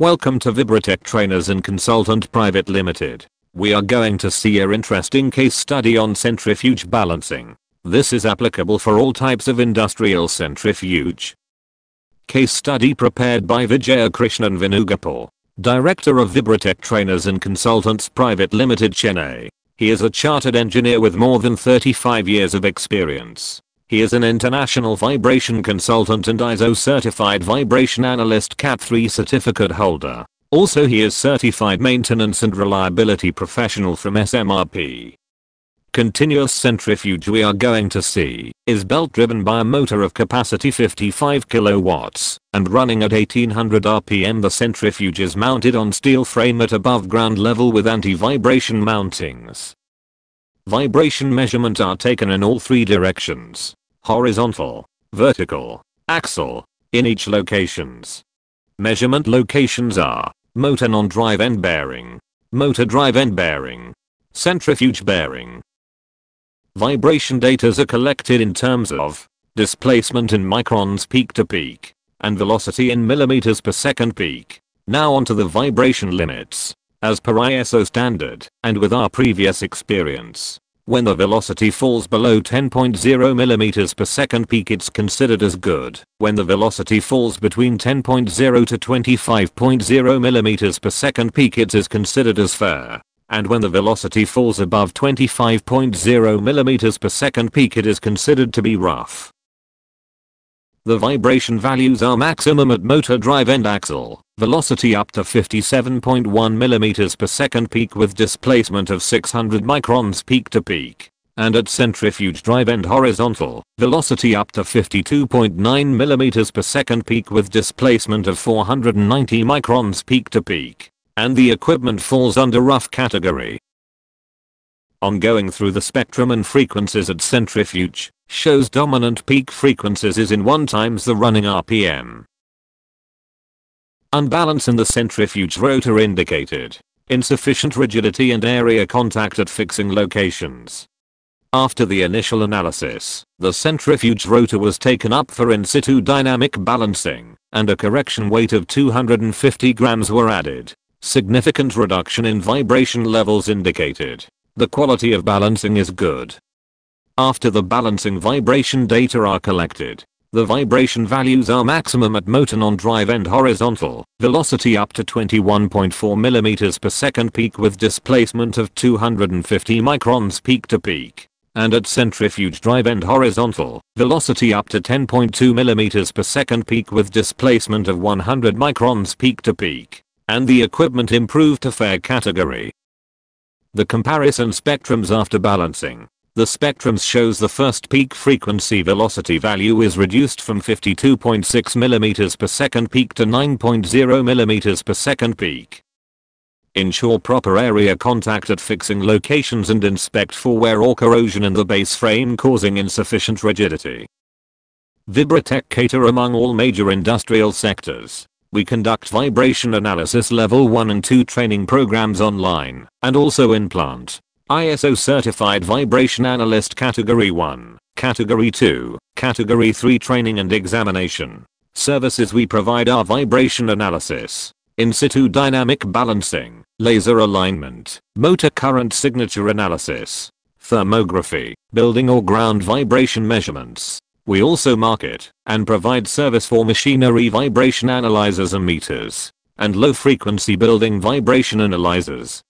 Welcome to Vibrotech Trainers and Consultant Private Limited. We are going to see a interesting case study on centrifuge balancing. This is applicable for all types of industrial centrifuge. Case study prepared by Vijaya Krishnan Director of Vibrotech Trainers and Consultants Private Limited Chennai. He is a chartered engineer with more than 35 years of experience. He is an international vibration consultant and ISO certified vibration analyst CAT 3 certificate holder. Also he is certified maintenance and reliability professional from SMRP. Continuous centrifuge we are going to see is belt driven by a motor of capacity 55 kilowatts and running at 1800 rpm the centrifuge is mounted on steel frame at above ground level with anti-vibration mountings. Vibration measurements are taken in all three directions horizontal, vertical, axial, in each locations. Measurement locations are motor non-drive end bearing, motor drive end bearing, centrifuge bearing. Vibration data are collected in terms of displacement in microns peak to peak and velocity in millimeters per second peak. Now onto the vibration limits. As per ISO standard and with our previous experience, when the velocity falls below 10.0 mm per second peak it's considered as good. When the velocity falls between 10.0 to 25.0 mm per second peak it is considered as fair. And when the velocity falls above 25.0 mm per second peak it is considered to be rough. The vibration values are maximum at motor drive end axial, velocity up to 57.1 mm per second peak with displacement of 600 microns peak to peak. And at centrifuge drive end horizontal, velocity up to 52.9 mm per second peak with displacement of 490 microns peak to peak. And the equipment falls under rough category. On going through the spectrum and frequencies at centrifuge, shows dominant peak frequencies is in 1 times the running RPM. Unbalance in the centrifuge rotor indicated. Insufficient rigidity and area contact at fixing locations. After the initial analysis, the centrifuge rotor was taken up for in situ dynamic balancing, and a correction weight of 250 grams were added. Significant reduction in vibration levels indicated. The quality of balancing is good. After the balancing vibration data are collected, the vibration values are maximum at motor non-drive end horizontal, velocity up to 21.4 mm per second peak with displacement of 250 microns peak to peak. And at centrifuge drive end horizontal, velocity up to 10.2 mm per second peak with displacement of 100 microns peak to peak. And the equipment improved to fair category. The comparison spectrums after balancing the spectrums shows the first peak frequency velocity value is reduced from 52.6 mm per second peak to 9.0 mm per second peak. Ensure proper area contact at fixing locations and inspect for wear or corrosion in the base frame causing insufficient rigidity. Vibrotech cater among all major industrial sectors. We conduct vibration analysis level 1 and 2 training programs online and also in plant. ISO certified vibration analyst category 1, category 2, category 3 training and examination. Services we provide are vibration analysis, in situ dynamic balancing, laser alignment, motor current signature analysis, thermography, building or ground vibration measurements. We also market and provide service for machinery vibration analyzers and meters, and low frequency building vibration analyzers.